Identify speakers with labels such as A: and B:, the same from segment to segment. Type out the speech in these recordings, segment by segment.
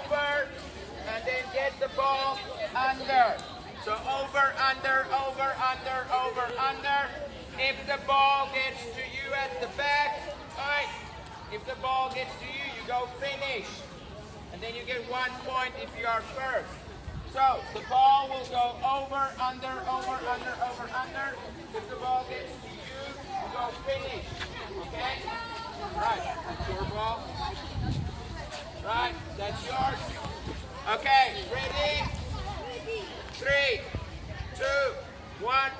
A: over, and then get the ball under. So over, under, over, under, over, under. If the ball gets to you at the back, alright. If the ball gets to you, you go finish. And then you get one point if you are first. So the ball will go over, under, over, under, over, under. If the ball gets to you, you go finish. Okay? Right, that's your ball. Right, that's yours. Okay, ready? Three, two, one,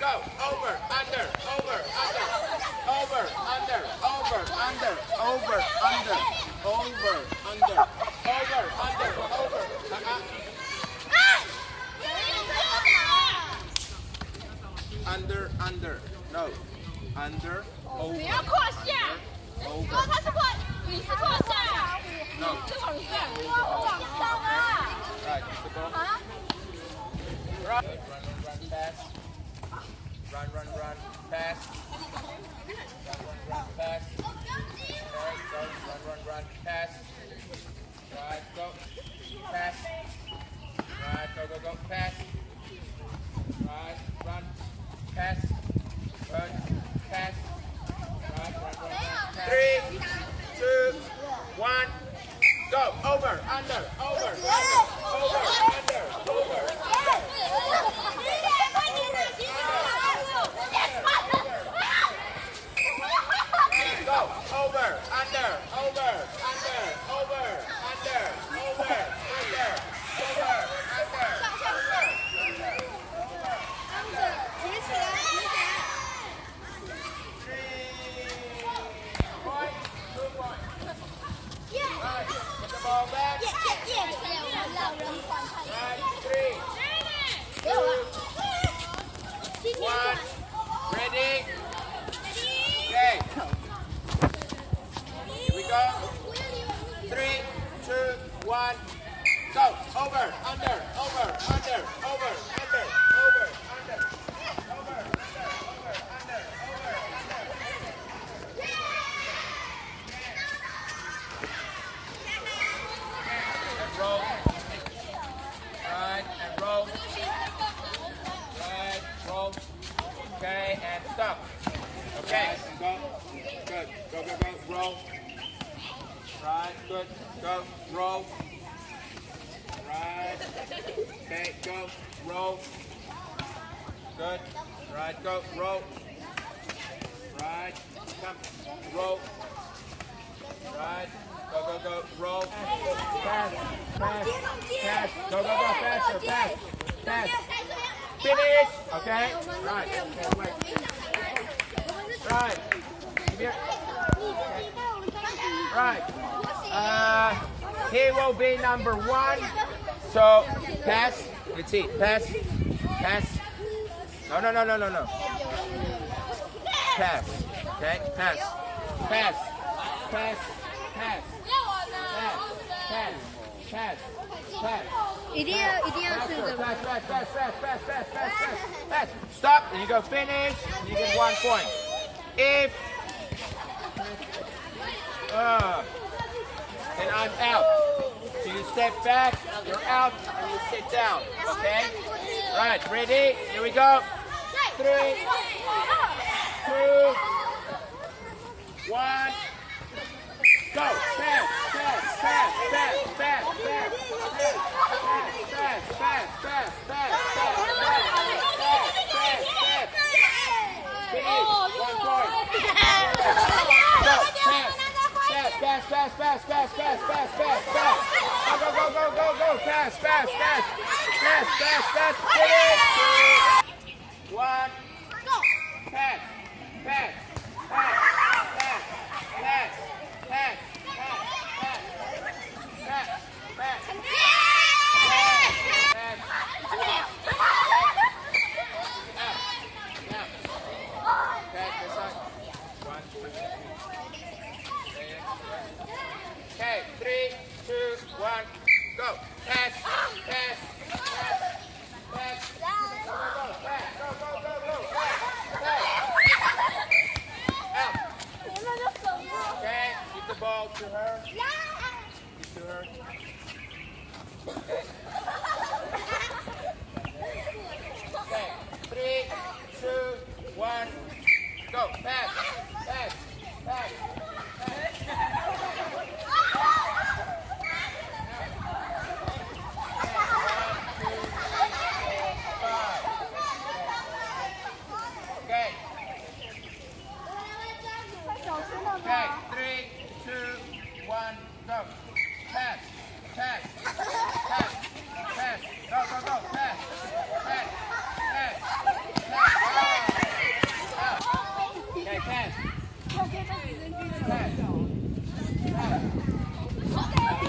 A: go. Over, under, over, under, over, under, over, under, over, under, over, under, over, under, over. Uh-uh. Under, under, no. Under,
B: 不
A: over,
B: 要胯下，然后
A: over,
B: 他是胯，你是胯下，
A: no. Right, keep the ball.
B: Huh?
A: Run, run, run, pass. Run, run, run, pass. Run, run, run, pass. Right, go, run, run, run, pass. Right, go, pass. Right, go, go, go, pass. Right, run, pass. Run, pass. Right, run, run, pass. Three. Over, under, over, under, over, under, over. Go. Over. Under. Over. Under. Over. Under. Over. Under. Over. Under. Three. Point. Two points. Right. Put the ball back. Right. Three. One. Ready. Okay. Here we go. Three, two, one, go. Over, under, over, under, over, under, over, under, over, under, over, under, over, under. And roll. Right, and roll. Right, roll. Okay, and stop. Okay, go. Good. Go, go, go. Roll. Right, good. Go. Roll. Right. Okay, go. Roll. Good. Right, go. Roll. Right. Come. Roll. Right. Go, go, go. Roll. Pass. Pass. Pass. Go, go, go. Faster. Pass. Pass. Finish. Okay. Right. Okay, wait. Right. Give here. Right. Uh, he will be number one. So pass. Let's see. Pass. Pass. No, no, no, no, no, no. Pass. Okay. Pass. Pass. Pass. Pass. Pass. Pass. Pass. Pass.
C: Pass.
A: Pass.
C: Pass.
A: Pass. pass, pass, pass, pass, pass, pass, pass, pass. Stop. And you go finish. Pass. you get one point. If Pass and I'm out. So you step back, you're out, and you sit down, okay? Right, ready? Here we go. Three, two, one, go. Fast. Fast, fast, fast, fast, fast, fast. Go, go, go, go, go, go. Fast, fast, fast. Fast, fast, fast. Finish. One. Pass. Pass. One, go. Pass. Pass. Pass. Pass. Go, go, go. Pass. Pass. Pass. Pass. Okay, pass. Pass. Pass. Okay.